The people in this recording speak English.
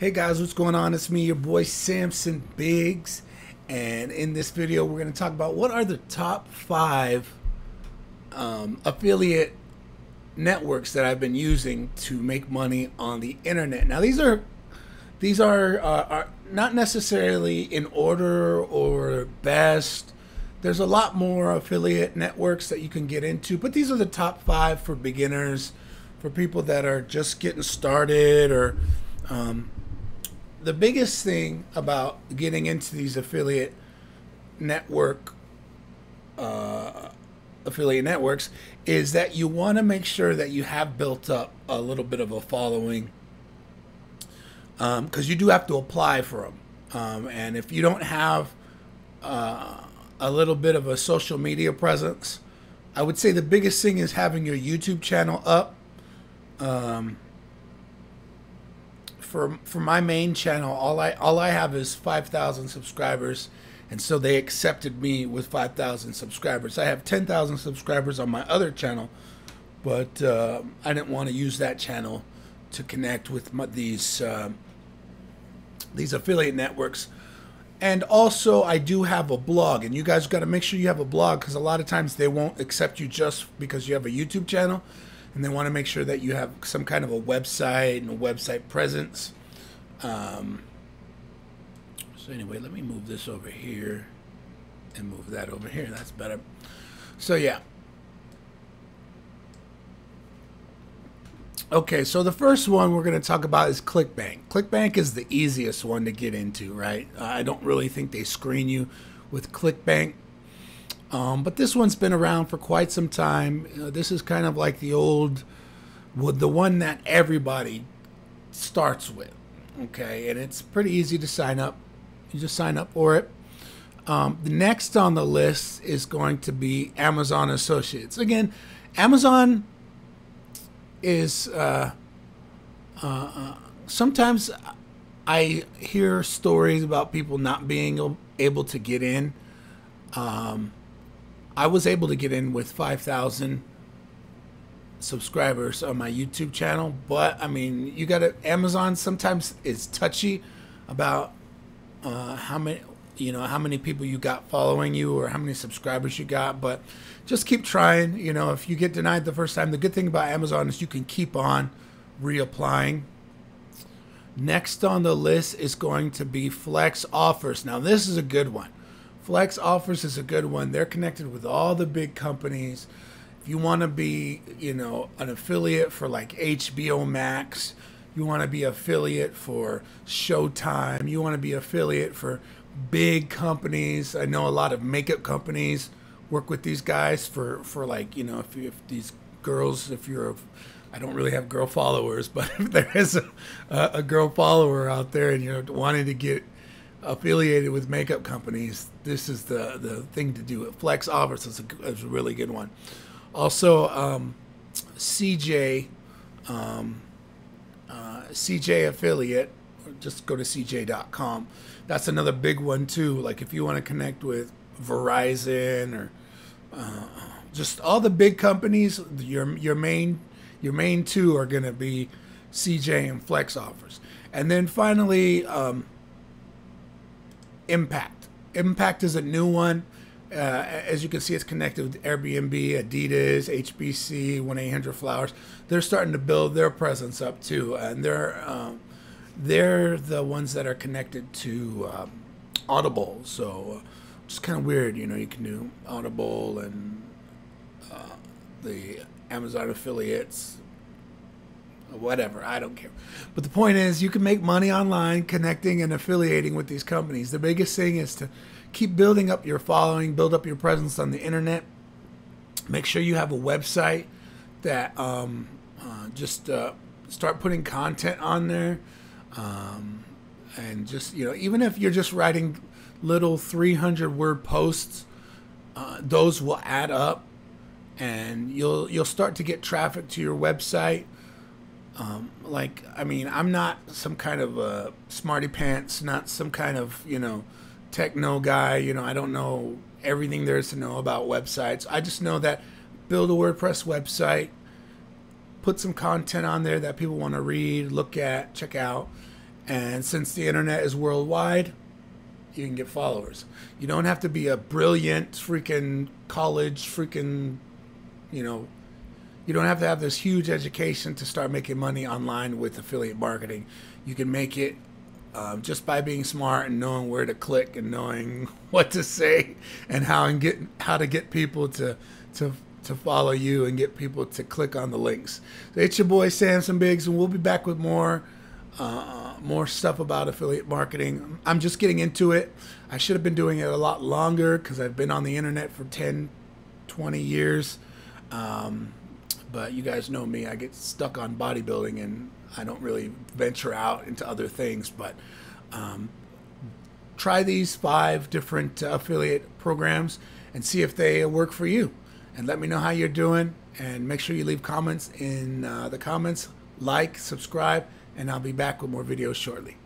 Hey guys, what's going on? It's me, your boy Samson Biggz, and in this video, we're going to talk about what are the top five um, affiliate networks that I've been using to make money on the internet. Now, these are these are, uh, are not necessarily in order or best. There's a lot more affiliate networks that you can get into, but these are the top five for beginners, for people that are just getting started or um, the biggest thing about getting into these affiliate network uh, affiliate networks is that you want to make sure that you have built up a little bit of a following because um, you do have to apply for them um, and if you don't have uh, a little bit of a social media presence i would say the biggest thing is having your youtube channel up um, for for my main channel, all I all I have is five thousand subscribers, and so they accepted me with five thousand subscribers. I have ten thousand subscribers on my other channel, but uh, I didn't want to use that channel to connect with my, these uh, these affiliate networks. And also, I do have a blog, and you guys got to make sure you have a blog because a lot of times they won't accept you just because you have a YouTube channel and they want to make sure that you have some kind of a website and a website presence. Um, so anyway, let me move this over here and move that over here. That's better. So yeah. Okay, so the first one we're going to talk about is ClickBank. ClickBank is the easiest one to get into, right? I don't really think they screen you with ClickBank. Um, but this one's been around for quite some time. Uh, this is kind of like the old, well, the one that everybody starts with. Okay, and it's pretty easy to sign up. You just sign up for it. Um, the next on the list is going to be Amazon Associates. Again, Amazon is uh, uh, uh sometimes I hear stories about people not being able to get in. Um, I was able to get in with 5,000 subscribers on my YouTube channel, but I mean, you got to Amazon sometimes is touchy about uh, how many you know how many people you got following you or how many subscribers you got but just keep trying you know if you get denied the first time the good thing about amazon is you can keep on reapplying. Next on the list is going to be flex offers. Now this is a good one Flex Offers is a good one. They're connected with all the big companies. If you want to be, you know, an affiliate for like HBO Max, you want to be affiliate for Showtime, you want to be affiliate for big companies. I know a lot of makeup companies work with these guys for for like, you know, if, if these girls, if you're a I don't really have girl followers, but if there is a, a girl follower out there and you're wanting to get affiliated with makeup companies, this is the, the thing to do. Flex Offers is a, is a really good one. Also, um, CJ, um, uh, CJ affiliate, just go to CJ.com. That's another big one too. Like if you want to connect with Verizon or uh, just all the big companies, your your main your main two are going to be CJ and Flex offers. And then finally, um, Impact. Impact is a new one. Uh, as you can see, it's connected with Airbnb, Adidas, HBC, 1 800 Flowers. They're starting to build their presence up too, and they're um, they're the ones that are connected to um, Audible. So uh, it's kind of weird, you know. You can do Audible and uh, the Amazon affiliates whatever. I don't care. But the point is, you can make money online connecting and affiliating with these companies. The biggest thing is to keep building up your following, build up your presence on the internet. Make sure you have a website that um, uh, just uh, start putting content on there. Um, and just, you know, even if you're just writing little 300 word posts, uh, those will add up and you'll you'll start to get traffic to your website um, like, I mean, I'm not some kind of a smarty pants, not some kind of, you know, techno guy. You know, I don't know everything there is to know about websites. I just know that build a WordPress website, put some content on there that people want to read, look at, check out, And since the internet is worldwide, you can get followers. You don't have to be a brilliant freaking college freaking, you know, you don't have to have this huge education to start making money online with affiliate marketing. You can make it um, just by being smart and knowing where to click and knowing what to say and how and get how to get people to to to follow you and get people to click on the links. So it's your boy Samson Biggz, and we'll be back with more uh, more stuff about affiliate marketing. I'm just getting into it. I should have been doing it a lot longer because I've been on the internet for 10, 20 years. Um, but you guys know me. I get stuck on bodybuilding and I don't really venture out into other things. But um, try these five different affiliate programs and see if they work for you. And let me know how you're doing. And make sure you leave comments in uh, the comments, like, subscribe, and I'll be back with more videos shortly.